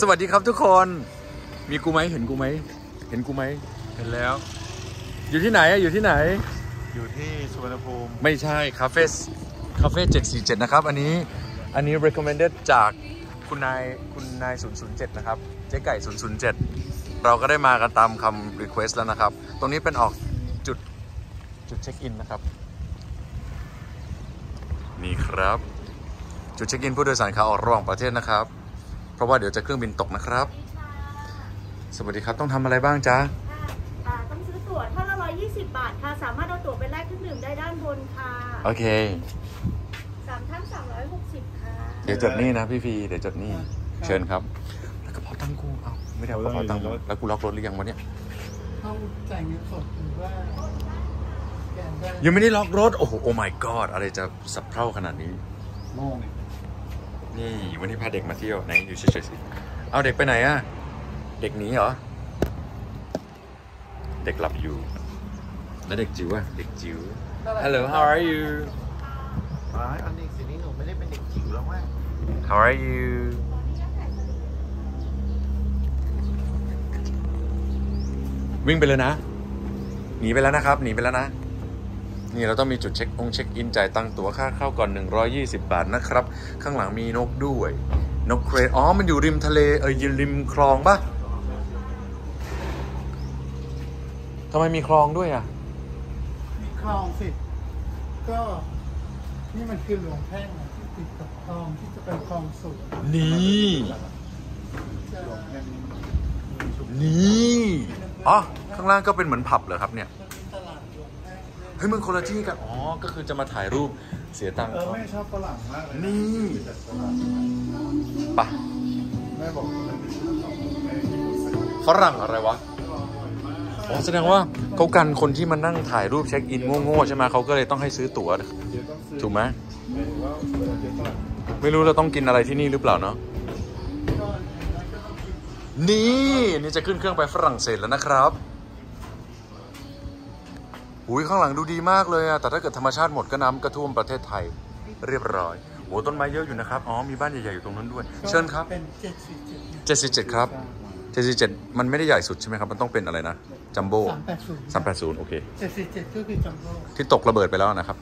สวัสดีครับทุกคน มีกูไหมเห็นกูไหม เห็นกูไหม เห็นแล้ว อยู่ที่ไหนอะอยู่ที่ไหน อยู่ที่สุวรรณภูมิ ไม่ใช่ คาเฟ่ คาเฟ่747 นะครับ อันนี้ อันนี้ recommended จากคุณนาย คุณนาย 007 นะครับ เจ๊ไก่ 007 เราก็ได้มากันตามคำ request แล้วนะครับ ตรงนี้เป็นออกจุด จุดเช็คอินนะครับ นี่ครับ จุดเช็คอินผู้โดยสารขาออกระหว่างประเทศนะครับ เพราะว่าเดี๋ยวจะเครื่องบินตกนะครับ สวัสดีครับต้องทำอะไรบ้างจ๊ะ อ่าต้องซื้อตั๋วท่านละ120 บาทค่ะ สามารถเอาตั๋วไปแลกเครื่องดื่มได้ด้านบนค่ะโอเค สามท่าน360 ค่ะ เดี๋ยวจดหนี่นะพี่ฟีเดี๋ยวจดหนี่เชิญครับแล้วกระเป๋าตังค์กูเอ้าไม่ได้เอากระเป๋าตังค์มาแล้วกูล็อกรถหรือยังวะเนี่ยต้องจ่ายเงินสดหรือว่าแกนได้ยังไม่ได้ล็อกรถโอ้โหโอ้ my god อะไรจะสับเพร่าขนาดนี้ โม่งนี่ วันนี้พาเด็กมาเที่ยวไหนอยู่เฉยๆสิ เอาเด็กไปไหนอะเด็กหนีเหรอ เด็กหลับอยู่ แล้วเด็กจิ๋วอะเด็กจิ๋ว Hello how are you อ๋ออันนี้สินี้หนูไม่ได้เป็นเด็กจิ๋วแล้วว่า how are you วิ่งไปเลยนะ หนีไปแล้วนะครับ หนีไปแล้วนะ นี่เราต้องมีจุดเช็คองเช็คอินจ่ายตังค์ตั๋วค่าเข้าก่อน 120 บาทนะครับ ข้างหลังมีนกด้วย นกเครนอ๋อ มันอยู่ริมทะเลเอออยู่ริมคลองปะทำไมมีคลองด้วยอะ มีคลองสิ ก็นี่มันคือหลวงแพ่งอะที่ติดกับคลองที่จะเป็นคลองสูงนี่จะนี่ อ๋อ ข้างล่างก็เป็นเหมือนผับเหรอครับเนี่ย เฮ้ยมึงคนละที่กัน อ๋อ ก็คือจะมาถ่ายรูปเสียตังค์เออเขาแม่ชอบฝรั่งมากเลยนี่ปะแม่บอกมันเป็นชื่อของแม่ที่รู้สึกฝรั่งอะไรวะ อ๋อ แสดงว่าเขากันคนที่มานั่งถ่ายรูปเช็คอินโง่ๆใช่ไหมเขาก็เลยต้องให้ซื้อตั๋ว เดี๋ยวต้องซื้อถูกไหม หมายถึงว่าเวลาเจอฝรั่งไม่รู้เราต้องกินอะไรที่นี่หรือเปล่าเนาะก็เห็นแล้วก็ต้องกินนี่นี่จะขึ้นเครื่องไปฝรั่งเศสแล้วนะครับ อุ้ยข้างหลังดูดีมากเลยอะแต่ถ้าเกิดธรรมชาติหมดก็น้ำก็ท่วมประเทศไทยเรียบร้อยโหต้นไม้เยอะอยู่นะครับ อ๋อ มีบ้านใหญ่ๆอยู่ตรงนั้นด้วย เชิญครับ เป็นเจ็ดสี่เจ็ด77ครับ77มันไม่ได้ใหญ่สุดใช่ไหมครับ มันต้องเป็นอะไรนะ จัมโบ้สามแปดศูนย์380โอเคเจ็ดสี่เจ็ดก็คือจัมโบ้ที่ตกระเบิดไปแล้วนะครับ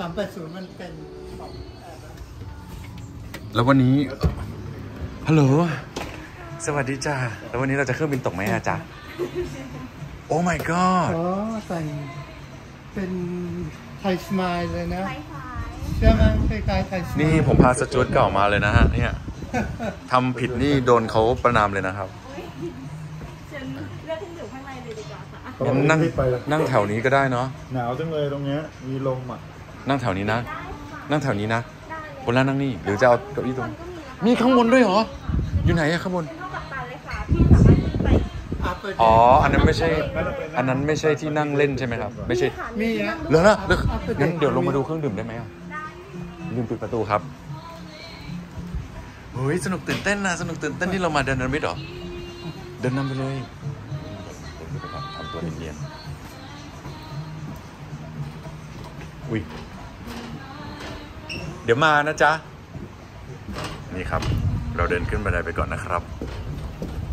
สามแปดศูนย์มันเป็นของแอร์นะแล้ววันนี้ ฮัลโหล สวัสดีจ้าแล้ววันนี้เราจะเครื่องบินตกไหมอะจ้าโอ้ my god อ๋อแต่ง เป็นไทยสมายเลยนะคล้ายใช่ไหมคล้ายๆไทยสมายนี่ผมพาสจวตเก่ามาเลยนะฮะเนี่ยทำผิดนี่โดนเขาประนามเลยนะครับๆเชิญเลือกเครื่องดื่มข้างในเลยดีกว่าค่ะ งั้นนั่งไปแล้วนั่งแถวนี้ก็ได้เนาะ หนาวจังเลยตรงเนี้ยมีลมอะ นั่งแถวนี้นะได้ค่ะนั่งแถวนี้นะได้เลยคนละนั่งนี่หรือจะเอาเก้าอี้ตรงก็มีนะคะมีข้างบนด้วยเหรอ อยู่ไหนอะข้างบน อะเปิดอ๋อ อันนั้นไม่ใช่ อันนั้นไม่ใช่ที่นั่งเล่นใช่ไหมครับ ไม่ใช่ค่ะมีนะเหรอนะแล้วงั้นเดี๋ยวลงมาดูเครื่องดื่มได้ไหมอะได้ลืมปิดประตูครับ เฮ้ย สนุกตื่นเต้นนะสนุกตื่นเต้นที่เรามาเดินนันมิดเหรอ เดินนำไปเลยเดินไปก่อนทำตัวเนียนๆอุ้ย เดี๋ยวมานะจ๊ะ นี่ครับ เราเดินขึ้นบันไดไปก่อนนะครับ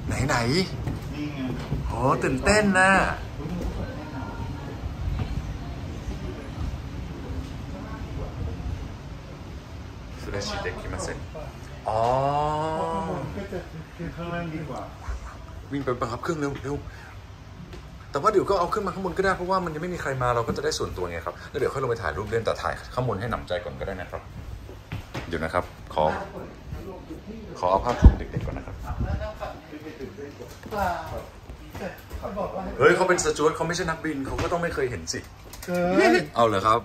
ไหนไหนนี่ไงๆโหตื่นเต้นนะสุดาชิเด็กคิมาเซ็นอ๋อก็จะคือข้างล่างดีกว่า วิ่งไปบังคับเครื่องเร็วเร็วแต่ว่าเดี๋ยวก็เอาขึ้นมาข้างบนก็ได้เพราะว่ามันยังไม่มีใครมาเราก็จะได้ส่วนตัวไงครับแล้วเดี๋ยวค่อยลงไปถ่ายรูปเล่นแต่ถ่ายข้างบนให้หนำใจก่อนก็ได้นะครับเดี๋ยวนะครับ ขอ ขอเอาภาพชมเด็กๆก่อนนะครับ เปล่าแต่เขาบอกว่าเฮ้ยเขาเป็นสจวตเขาไม่ใช่นักบินเขาก็ต้องไม่เคยเห็นสิเกินเอาเหรอครับ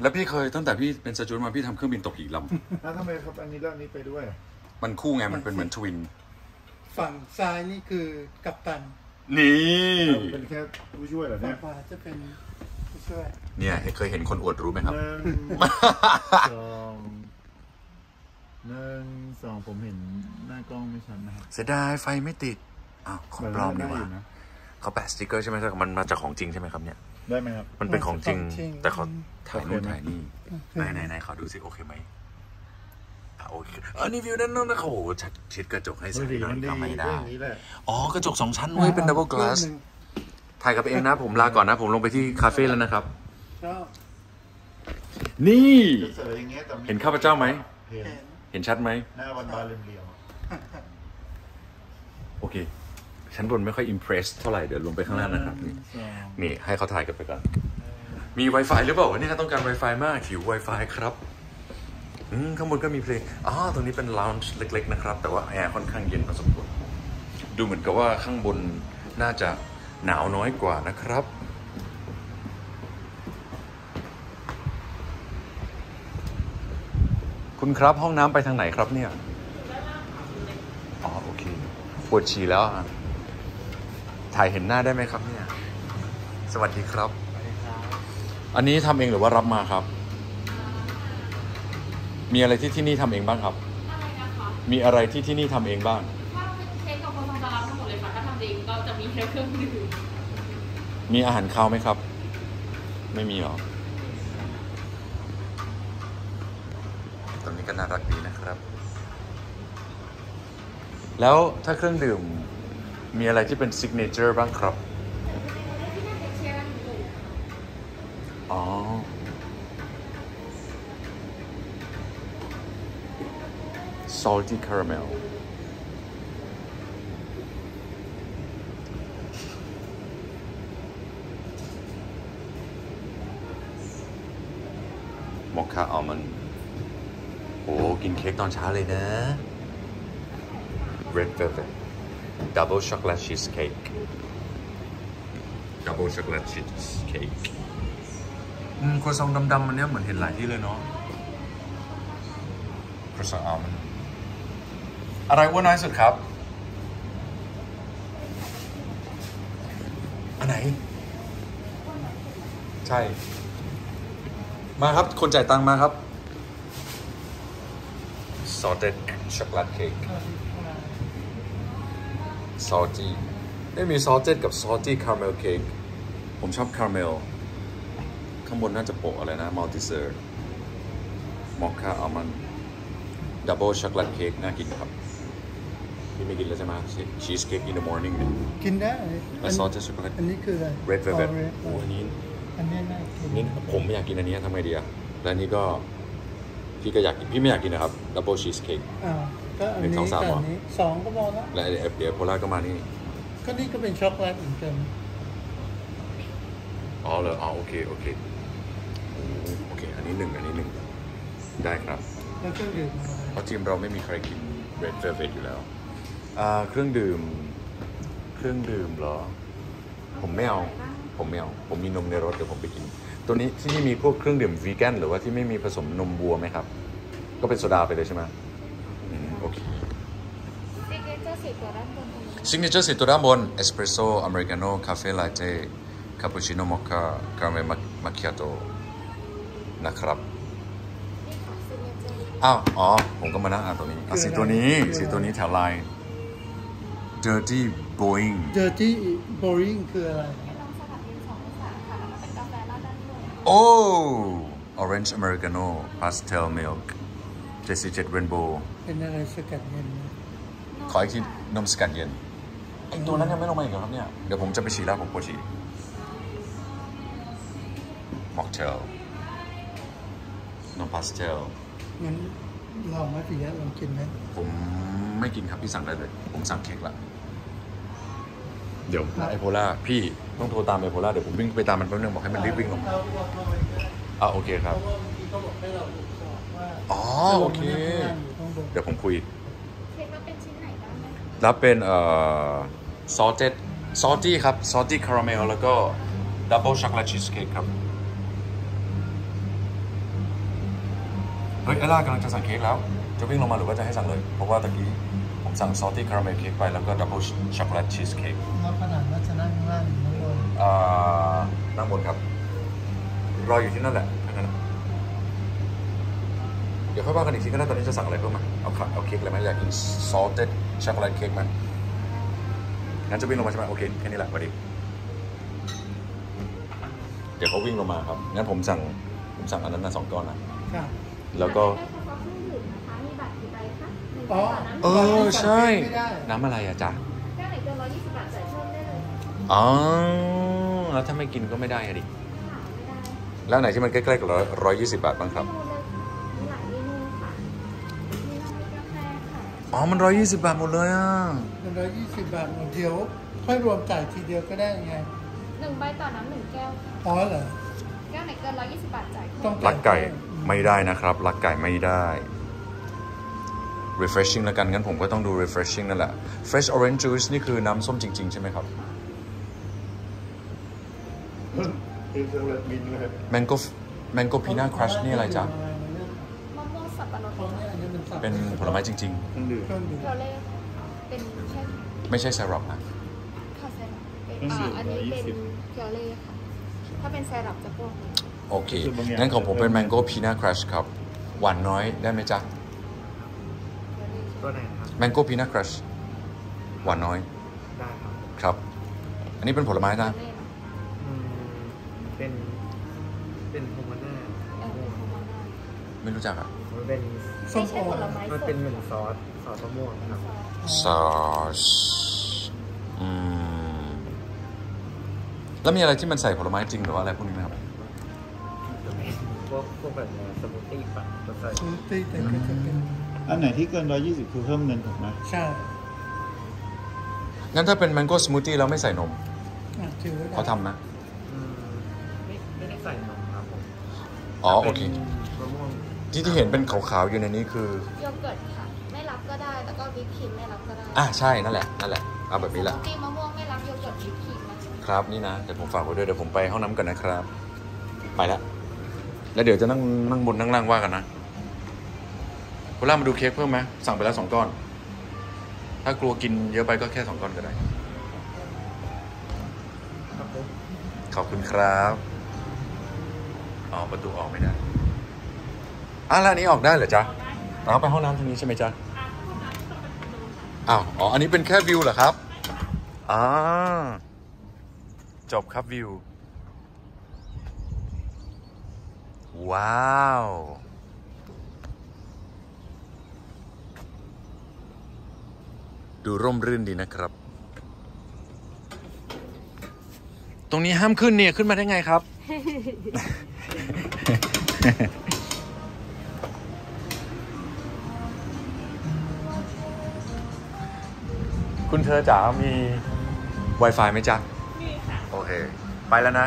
แล้วพี่เคยตั้งแต่พี่เป็นสจวตมาพี่ทำเครื่องบินตกกี่ลแล้วทำไมครับอันนี้เรื่องนี้ไปด้วยำมันคู่ไงมันเป็นเหมือนทวินฝั่งซ้ายนี่คือกัปตันนี่เป็นแค่ผู้ช่วยเหรอฝั่เนี่งยขวาจะเป็นผู้ช่วยเนี่ยเคยเห็นคนอวดรู้ไหมครับ หนึ่งสองหนึ่งสองผมเห็นหน้ากล้องไม่ชัดนะครับเสียดายไฟไม่ติด อ้าวของปลอมนี่หได้ว่ายู่นะเขาแปะสติกเกอร์ใช่ไหมแต่มันมาจากของจริงใช่ไหมครับเนี่ย ได้ไหมครับ มันเป็นของจริงของจริงแต่เขาถ่ายนู่นโอเคไหมถ่ายนี่ไหนไหนไหนขอดูสิโอเคไหมโอเคอันนี้วิวด้านนอกนะโอ้โหชัดชิดกระจกให้ดูใส่ดิหน่อมัยนดีก็ไม่ก็ได้อย่างนี้แหละอ๋อ กระจกสองชั้นเว้ย เป็นดับเบิลกลาสถ่ายกับเองนะ ผมลาก่อนนะ ผมลงไปที่คาเฟ่แล้วนะครับก็นี่จะเสยอย่างเงี้ยแต่มีเห็นข้าพเจ้าไหมเห็นเห็นเห็นชัดไหม หน้าบานบานๆเหลี่ยมโอเค ชั้นบนไม่ค่อยอิมเพรสเท่าไหร่เดี๋ยวลงไปข้างล่างนะครับนี่สองนี่ให้เขาถ่ายกันไปก่อนมี Wi-Fi หรือเปล่าวะเนี่ยต้องการ Wi-Fi มากหิว Wi-Fi ครับอืมข้างบนก็มีเพลงอ๋อตรงนี้เป็น lounge เล็ก ๆ นะครับ แต่ว่าแอร์ค่อนข้างเย็นพอสมควรดูเหมือนกับว่าข้างบนน่าจะหนาวน้อยกว่านะครับคุณครับห้องน้ำไปทางไหนครับเนี่ย อ๋อ โอเค ปวดฉี่แล้วอะ ถ่ายเห็นหน้าได้ไหมครับเนี่ย สวัสดีครับ อันนี้ทำเองหรือว่ารับมาครับ มีอะไรที่ที่นี่ทำเองบ้างครับ อะไรนะคะมีอะไรที่ที่นี่ทำเองบ้าง ถ้าเป็นเค้กกับโคซองจะรับทั้งหมดเลยค่ะ ถ้าทำเองก็จะมีแค่เครื่องดื่มมีอาหารคาวไหมครับ ไม่มีหรอ ตรงนี้ก็น่ารักดีนะครับ แล้วถ้าเครื่องดื่ม มีอะไรที่เป็นซิกเนเจอร์บ้างครับ อ๋อ salty caramel มอคคาอัลมอนด์โอ้กินเค้กตอนเช้าเลยนะ red velvet double chocolate cheesecake double chocolate cheesecake อืมครัวซองดำๆมันเนี้ยเหมือนเห็นหลายที่เลยเนาะครัวซองอัลมอนด์อะไรอ้วนน้อยสุดครับ อันไหน ใช่ มาครับ คนจ่ายตังค์มาครับ salted chocolate cake salty ไม่มี salted กับ salty caramel cake ผมชอบ caramel ข้างบนน่าจะโปะอะไรนะ multi-dessert mocha almond double chocolate cake น่ากินครับพี่ไม่กินแล้วใช่ไหม cheese cake in the morning เนี่ยกินได้และ salted chocolate อันนี้คืออะไร red velvet อ๋อ red โอ้อันนี้อันนี้น่ากินนี่ผมไม่อยากกินอันนี้ทำไงดีอะแล้วอันนี้ก็พี่ก็อยากกินพี่ไม่อยากกินนะครับ double cheesecake อ่า ก็อันนี้หนึ่งสองสามกับเหรอ อันนี้สองก็พอแล้วและเดี๋ยวเดี๋ยวโพล่าก็มานี่ ก็นี่ก็เป็นช็อกโกแลตเหมือนกันอ๋อเหรออ๋อโอเค โอเคโอ้โอเค อันนี้หนึ่ง อันนี้หนึ่ง ได้ครับ แล้วเครื่องดื่มอะไรเพราะทีมเราไม่มีใครกิน red velvet อยู่แล้ว อ่า เครื่องดื่ม เครื่องดื่มเหรอ ผมไม่เอา ผมไม่เอา ผมมีนมในรถเดี๋ยวผมไปกิน ตัวนี้ที่นี่มีพวกเครื่องดื่มวีแกนหรือว่าที่ไม่มีผสมนมวัวไหมครับ ก็เป็นโซดาไปเลยใช่ไหมอืม โอเค signature สิตัวด้านบนตรงนี้ signature สิตัวด้านบนเอสเปรสโซ่อเมริกาโน่คาเฟ่ลาเต้คาปูชิโน่มอคคาคาราเมลมาคิอาโตนะครับนี่ค่ะซิกเนเจอร์อ้าวอ๋อ ผมก็มานั่งอ่านตัวนี้อะสีตัวนี้สีตัวนี้แถวไลน์ dirty boeing เจอที่โบริงคืออะไรให้ลองสลับเป็นสององศาค่ะแล้วก็เป็นกาแฟราดด้านบนโอ้ orange americano pastel milk 77 rainbow เป็นอะไรสกัดเย็นนะขออีกทีนมสกัดเย็นไอตัวนั้นยังไม่ลงมาอีกเหรอครับเนี่ย เดี๋ยวผมจะไปฉี่แล้วผมปวดฉี่ mocktail นม pastel งั้นลองมาปียะลองกินไหมผมไม่กินครับพี่สั่งได้เลย ผมสั่งเค้กละเดี๋ยวไอโพล่าพี่ต้องโทรตามไอโพล่าเดี๋ยวผมวิ่งไปตามมันแป๊บนึงบอกให้มันรีบวิ่งลงเราเราเข้าไปก็ได้อะโอเคคเพรับ โอเคจะลงมานั่งอยู่ข้างบนเดี๋ยวผมคุยเค้กแล้วเป็นชิ้นไหนบ้างไหมคะรับเป็นเอ่อ salted salty ครับ salty caramel แล้วก็ double chocolate cheesecake ครับ เฮ้ยเอล่ากำลังจะสั่งเค้กแล้ว จะวิ่งลงมาหรือว่าจะให้สั่งเลย เพราะว่าตะกี้ผมสั่ง salty caramel cake ไปแล้วก็ double chocolate cheesecake แล้วผนังน่าจะนั่งข้างล่างอยู่ข้างบนอ่านั่งบนครับ รออยู่ที่นั่นแหละทั้างนั้นนะเดี๋ยวค่อยว่ากันอีกทีก็ได้ตอนนี้จะสั่งอะไรเพิ่มไหมเอาค่ะเอาเค้กอะไรไหมอยากกิน salted chocolate cake ไหมงั้นจะวิ่งลงมาใช่ไหมโอเคแค่นี้แหละสวัสดีเดี๋ยวเขาวิ่งลงมาครับงั้นผมสั่งผมสั่งอันนั้นนะสองก้อนนะค่ะ แล้วก็ได้เฉพาะเครื่องดื่มนะคะมีบัตรใบอ๋อต่อน้ำเออใช่ไม่ได้น้ำอะไรอะจ๊ะแก้วไหนเกิน120บาทจ่ายเพิ่มได้เลยอ๋อแล้วถ้าไม่กินก็ไม่ได้อะดิค่ะไม่ได้แล้วไหนที่มันใกล้ๆกับร้อยยี่สิบบาทบ้างครับ อ๋อ มันร้อยยี่สิบบาทหมดเลยอะเป็นร้อยยี่สิบบาทหมดเดียว ค่อยรวมจ่ายทีเดียวก็ได้ไงหนึ่งใบต่อน้ำหนึ่งแก้วค่ะอ๋อเหรอ แก้วไหนเกิน120บาทจ่ายต้เพิ่องมรักไก่ไม่ได้นะครับ รักไก่ไม่ได้ refreshing แล้วกันงั้นผมก็ต้องดู refreshing นั่นแหละ fresh orange juice นี่คือน้ำส้มจริง ๆ ใช่ไหมครับคือเซอร์เวบินเลย mango mango peanut crush นี่อะไรจ๊ะ มะม่วงสับปะรด เพราะ เนี่ยอันนี้มันสับเป็นผลไม้จริง เครื่องดื่มเครื่องดื่มเทเลเป็นแค่ๆไม่ใช่ syrup นะคาเซนเป็นเครื่องดื่อ่ามอันนี้เป็น120เทเลค่ะ ถ้าเป็นไซรัปจะพวกโอเคคือบางอย่างงั้นของผมเป็น mango peanut crush ครับ หวานน้อยได้ไหมจ๊ะตัวไหนครับ mango peanut crush หวานน้อยได้ครับครับ อันนี้เป็นผลไม้นะอืมเป็น เป็นโฮมอน่าเออเป็นของมันได้ไม่รู้จักอะ มันเป็น ส้ไม่มใช่โอผลไม้สมันดเป็นเหมือนซอสซอสมะม่วงครับซอสอืมแล้วมีอะไรที่มันใส่ผลไม้จริงหรือว่าอะไรพวกนี้ไหมครับพวกพวกแบบสมูทตี้ปะรสชาติซูตี้แต่ก็จะเป็นอันไหนที่เกินร้อยยี่สิบคือเพิ่มเงินถูกไหมใช่งั้นถ้าเป็น mango smoothie แล้วไม่ใส่นมอะถือว่าได้เขาทำนะอืมไม่ไม่ได้ใส่นมครับผมอ๋อโอเคป็นมะม่วง ที่ที่เห็นเป็นขาวๆอยู่ในนี้คือ โยเกิร์ตค่ะ ไม่รับก็ได้แล้วก็วิปครีมไม่รับก็ได้อะใช่นั่นแหละนั่นแหละเอาแบบนี้แหละสมูทตี้มะม่วงไม่รับโยเกิร์ตวิปครีมนะคะครับนี่นะเดี๋ยวผมฝากไว้ด้วยเดี๋ยวผมไปห้องน้ำกันนะครับ ไปแล้วแล้วเดี๋ยวจะนั่งนั่งบนนั่งล่างว่ากันนะคุณล่ามาดูเค้กเพิ่มไหมสั่งไปแล้วสองก้อน ถ้ากลัวกินเยอะไปก็แค่สองก้อนก็ได้ครับผมขอบคุณครับอ๋อประตูออกไม่ได้ อะแล้วอันนี้ออกได้เหรอจ๊ะเราไปห้องน้ำทางนี้ใช่ไหมจ๊ะอ้าวอ๋ออันนี้เป็นแค่วิวเหรอครับอ่าจบครับวิว ว้าวดูร่มรื่นดีนะครับ ตรงนี้ห้ามขึ้นเนี่ย ขึ้นมาได้ไงครับ คุณเธอจ๋ามี Wi-Fi ไหมจ๊ะมีค่ะ โอเค ไปแล้วนะ